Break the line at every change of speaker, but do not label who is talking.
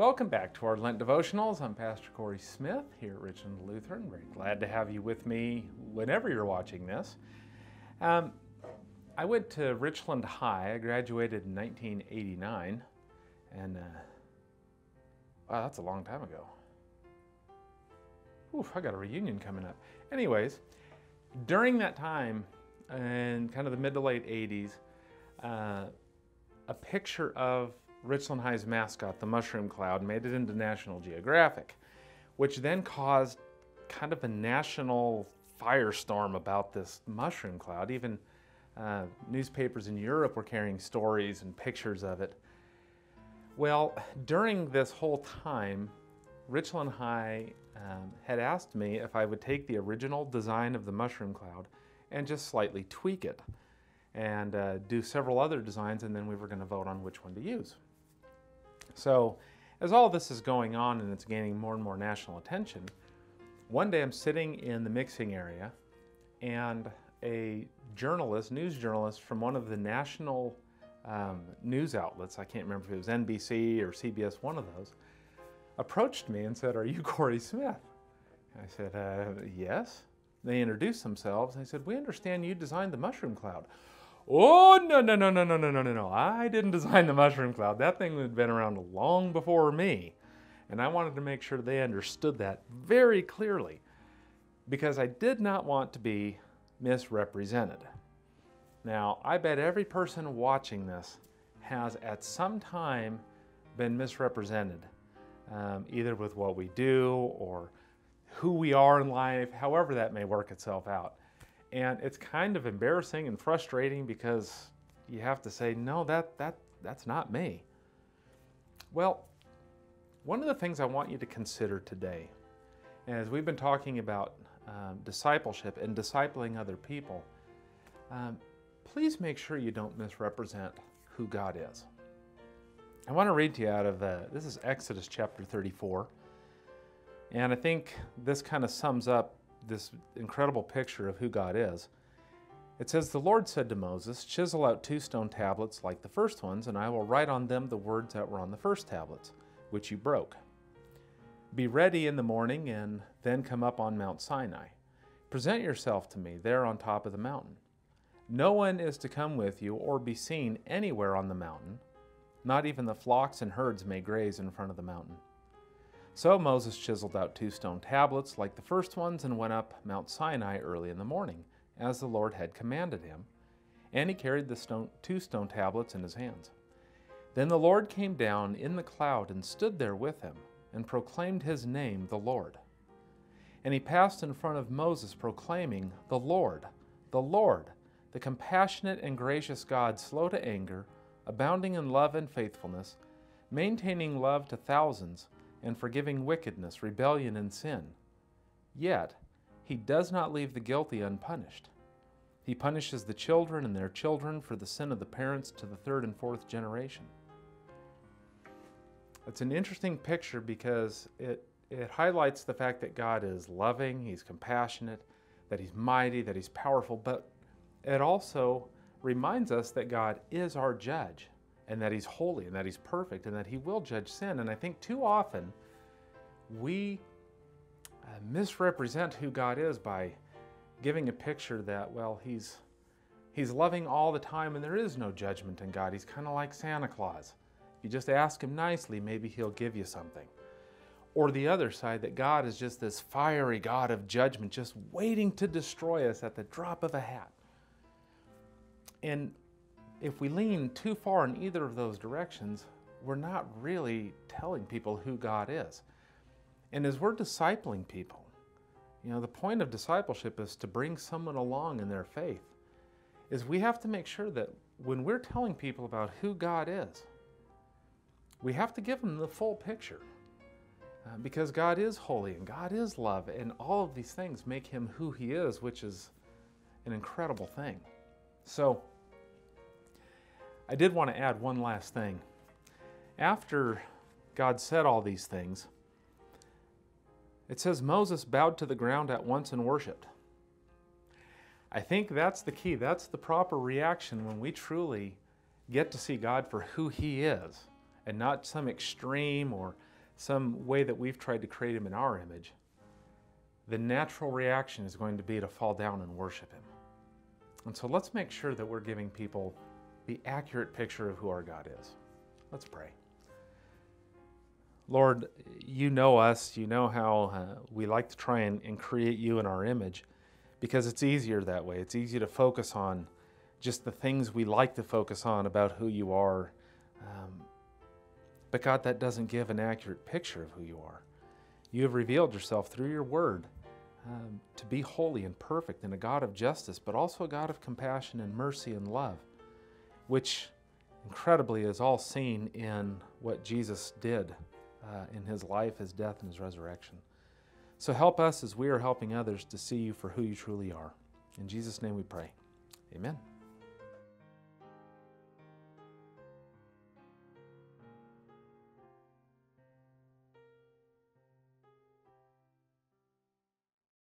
Welcome back to our Lent devotionals. I'm Pastor Corey Smith here at Richland Lutheran. Very glad to have you with me whenever you're watching this. Um, I went to Richland High. I graduated in 1989, and uh, wow, that's a long time ago. Oof, I got a reunion coming up. Anyways, during that time, in kind of the mid to late 80s, uh, a picture of Richland High's mascot, the mushroom cloud, made it into National Geographic, which then caused kind of a national firestorm about this mushroom cloud. Even uh, newspapers in Europe were carrying stories and pictures of it. Well, during this whole time, Richland High um, had asked me if I would take the original design of the mushroom cloud and just slightly tweak it and uh, do several other designs, and then we were going to vote on which one to use. So, as all this is going on and it's gaining more and more national attention, one day I'm sitting in the mixing area and a journalist, news journalist from one of the national um, news outlets, I can't remember if it was NBC or CBS, one of those, approached me and said, Are you Corey Smith? I said, uh, Yes. They introduced themselves and they said, We understand you designed the mushroom cloud. Oh, no, no, no, no, no, no, no, no. I didn't design the mushroom cloud. That thing had been around long before me. And I wanted to make sure they understood that very clearly because I did not want to be misrepresented. Now, I bet every person watching this has at some time been misrepresented, um, either with what we do or who we are in life, however that may work itself out. And it's kind of embarrassing and frustrating because you have to say, no, that, that, that's not me. Well, one of the things I want you to consider today, as we've been talking about um, discipleship and discipling other people, um, please make sure you don't misrepresent who God is. I want to read to you out of uh, this is Exodus chapter 34. And I think this kind of sums up this incredible picture of who God is. It says, The Lord said to Moses, Chisel out two stone tablets like the first ones, and I will write on them the words that were on the first tablets, which you broke. Be ready in the morning, and then come up on Mount Sinai. Present yourself to me there on top of the mountain. No one is to come with you or be seen anywhere on the mountain. Not even the flocks and herds may graze in front of the mountain. So Moses chiseled out two stone tablets like the first ones and went up Mount Sinai early in the morning, as the Lord had commanded him. And he carried the stone, two stone tablets in his hands. Then the Lord came down in the cloud and stood there with him, and proclaimed his name, the Lord. And he passed in front of Moses, proclaiming, The Lord, the Lord, the compassionate and gracious God, slow to anger, abounding in love and faithfulness, maintaining love to thousands and forgiving wickedness, rebellion, and sin. Yet, he does not leave the guilty unpunished. He punishes the children and their children for the sin of the parents to the third and fourth generation. It's an interesting picture because it, it highlights the fact that God is loving, He's compassionate, that He's mighty, that He's powerful, but it also reminds us that God is our judge and that He's holy and that He's perfect and that He will judge sin. And I think too often we uh, misrepresent who God is by giving a picture that, well, He's He's loving all the time and there is no judgment in God. He's kind of like Santa Claus. If you just ask Him nicely, maybe He'll give you something. Or the other side, that God is just this fiery God of judgment, just waiting to destroy us at the drop of a hat. And if we lean too far in either of those directions, we're not really telling people who God is. And as we're discipling people, you know, the point of discipleship is to bring someone along in their faith. Is we have to make sure that when we're telling people about who God is, we have to give them the full picture. Uh, because God is holy and God is love, and all of these things make him who he is, which is an incredible thing. So, I did want to add one last thing. After God said all these things, it says Moses bowed to the ground at once and worshiped. I think that's the key. That's the proper reaction when we truly get to see God for who He is and not some extreme or some way that we've tried to create him in our image, the natural reaction is going to be to fall down and worship him. And so let's make sure that we're giving people the accurate picture of who our God is. Let's pray. Lord, you know us. You know how uh, we like to try and, and create you in our image because it's easier that way. It's easy to focus on just the things we like to focus on about who you are. Um, but God, that doesn't give an accurate picture of who you are. You have revealed yourself through your word um, to be holy and perfect and a God of justice, but also a God of compassion and mercy and love, which incredibly is all seen in what Jesus did uh, in his life, his death, and his resurrection. So help us as we are helping others to see you for who you truly are. In Jesus' name we pray. Amen.